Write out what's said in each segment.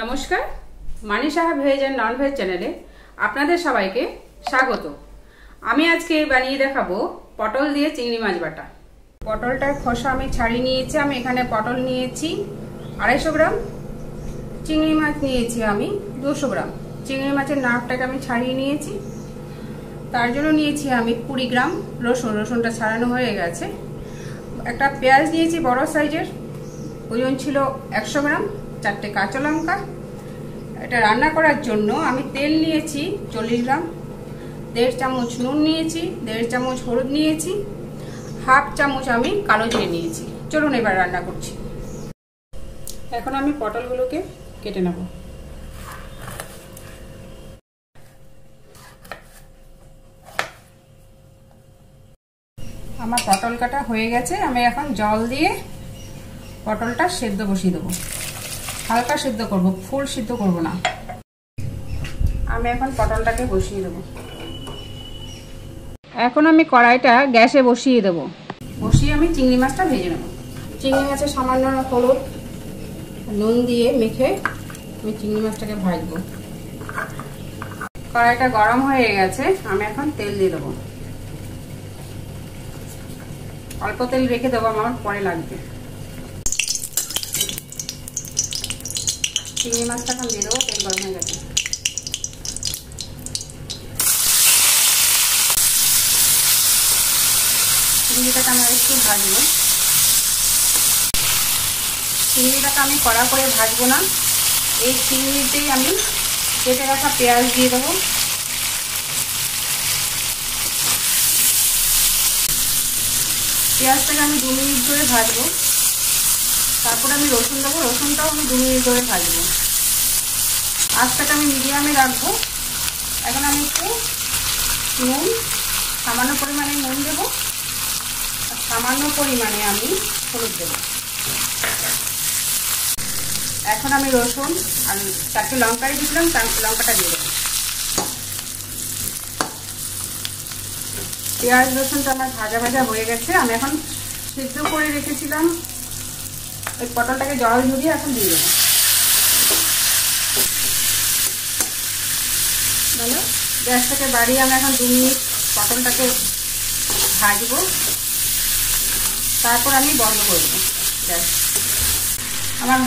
নমস্কার, Mani Saha veg and non veg চ্যানেলে আপনাদের সবাইকে স্বাগত। আমি আজকে বানিয়ে দেখাবো পটল দিয়ে চিংড়ি মাছ বাটা। পটলটার খোসা আমি ছাড়িয়ে নিয়েছি, আমি এখানে পটল নিয়েছি আড়াইশো গ্রাম, চিংড়ি মাছ নিয়েছি আমি দুশো গ্রাম। চিংড়ি মাছের নাকটাকে আমি ছাড়িয়ে নিয়েছি, তার জন্য নিয়েছি আমি কুড়ি গ্রাম রসুন। রসুনটা ছাড়ানো হয়ে গেছে। একটা পেঁয়াজ নিয়েছি বড় সাইজের, ওজন ছিল একশো গ্রাম। চারটে কাঁচা লঙ্কা। এটা রান্না করার জন্য আমি তেল নিয়েছি চল্লিশ গ্রাম। দেড় চামচ নুন নিয়েছি, দেড় চামচ হলুদ নিয়েছি, হাফ চামচ আমি কালো জিরে নিয়েছি। চলুন এবার রান্না করছি। এখন আমি পটলগুলোকে কেটে নেব। আমার পটল কাটা হয়ে গেছে। আমি এখন জল দিয়ে পটলটা সেদ্ধ বসিয়ে দেবো। হালকা সিদ্ধ করব ফুল সিদ্ধ করব না। আমি এখন পটলটাকে বসিয়ে দেবো। এখন আমি কড়াইটা গ্যাসে বসিয়ে দেবো। বসিয়ে আমি চিংড়ি মাছটা ভেজে নেব। চিংড়ি মাছের সামান্য হলুদ নুন দিয়ে মেখে আমি চিংড়ি মাছটাকে ভাজবো। কড়াইটা গরম হয়ে গেছে আমি এখন তেল দিয়ে দেবো। অল্প তেল রেখে দেবো আমার পরে লাগবে। চিংড়ি মাছটা এখন দিয়ে দেবো তেল গরম হয়ে গেছে চিংড়িটাকে আমি একটু ভাজবো চিংড়িটাকে আমি কড়া করে ভাজবো না এই চিংড়িতেই আমি কেটে রাখা পেঁয়াজ দিয়ে দেবো পেঁয়াজটাকে আমি দু মিনিট ধরে ভাজবো তারপরে আমি রসুন দেবো, রসুনটাও আমি দু মিনিট ধরে ভাজবো। আজটাকে আমি মিডিয়ামে রাখব। এখন আমি একটু নুন, সামান্য পরিমাণে নুন দেবো। আর সামান্য পরিমাণে আমি হলুদ দেবো। এখন আমি রসুন আর চারটে লঙ্কা রেখেছিলাম লঙ্কাটা দিয়ে দেবো। পেঁয়াজ, রসুনটা আমার ভাজা ভাজা হয়ে গেছে। আমি এখন সিদ্ধ করে রেখেছিলাম ওই পটলটাকে জল ঝরিয়ে এখন দিয়ে দেবো। ভালো? গ্যাসটাকে বাড়িয়ে আমি এখন দু মিনিট পটলটাকে ভাজবো। তারপর আমি বন্ধ করে দেবো। গ্যাস আমার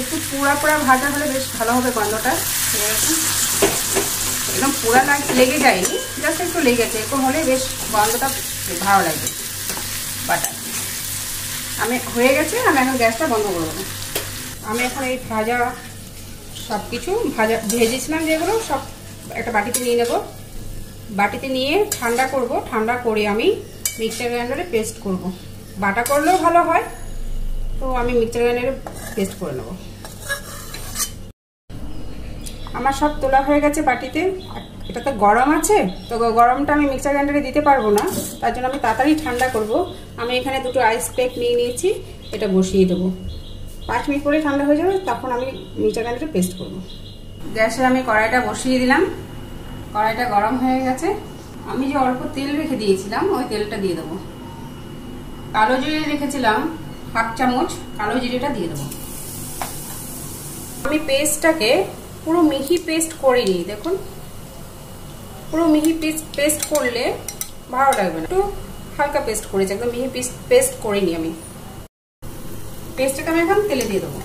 একটু পুরা পুরা ভাজা হলে বেশ ভালো হবে গন্ধটা। এরকম একদম পুরা লেগে যায়নি জাস্ট একটু লেগেছে এরকম হলে বেশ গন্ধটা ভালো লাগবে। বাটা আমি হয়ে গেছে, আমি এখন গ্যাসটা বন্ধ করে দেবো। আমি এখন এই ভাজা সব কিছু ভাজা ভেজেছিলাম যেগুলো, সব একটা বাটিতে নিয়ে নেব। বাটিতে নিয়ে ঠান্ডা করব, ঠান্ডা করে আমি মিক্সার গ্রাইন্ডারে পেস্ট করব। বাটা করলেও ভালো হয়, তো আমি মিক্সার গ্রাইন্ডারে পেস্ট করে নেব। আমার সব তোলা হয়ে গেছে বাটিতে। এটা তো গরম আছে, তো গরমটা আমি মিক্সার গ্রাইন্ডারে দিতে পারব না, তার জন্য আমি তাড়াতাড়ি ঠান্ডা করব। আমি এখানে দুটো আইস প্যাক নিয়ে নিয়েছি, এটা বসিয়ে দেবো। পাঁচ মিনিট পরে ঠান্ডা হয়ে যাবে, তখন আমি মিক্সার গ্রাইন্ডারে পেস্ট করব। গ্যাসে আমি কড়াইটা বসিয়ে দিলাম। কড়াইটা গরম হয়ে গেছে। আমি যে অল্প তেল রেখে দিয়েছিলাম, ওই তেলটা দিয়ে দেবো। কালো জিরে রেখেছিলাম, হাফ চামচ কালো জিরেটা দিয়ে দেবো। আমি পেস্টটাকে পুরো মিহি পেস্ট করিনি, দেখুন। পুরো মিহি পেস্ট পেস্ট করলে ভালো লাগবে না। একটু হালকা পেস্ট করেছি, একদম মিহি পিস পেস্ট করিনি আমি। পেস্টটাকে আমি এখন তেলে দিয়ে দেবো।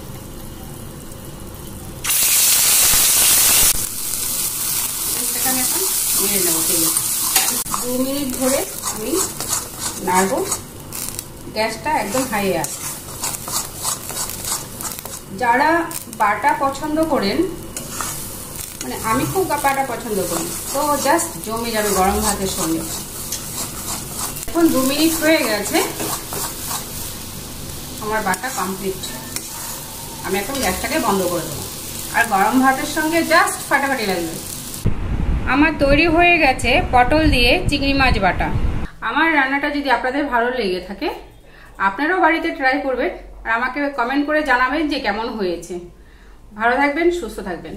এখন দু মিনিট ধরে আমি গ্যাসটা একদম হাইয়ে যারা বাটা পছন্দ করেন মানে আমি খুব বাটা পছন্দ করি। তো জাস্ট জমে যাবে গরম ভাতের সঙ্গে। এখন দু মিনিট হয়ে গেছে। আমার বাটা কমপ্লিট আমি এখন গ্যাসটাকে বন্ধ করে দেবো। আর গরম ভাতের সঙ্গে জাস্ট ফাটাফাটি লাগবে। আমার তৈরি হয়ে গেছে পটল দিয়ে চিংড়ি মাছ বাটা। আমার রান্নাটা যদি আপনাদের ভালো লেগে থাকে, আপনারাও বাড়িতে ট্রাই করবেন। আর আমাকে কমেন্ট করে জানাবেন যে কেমন হয়েছে। ভালো থাকবেন, সুস্থ থাকবেন।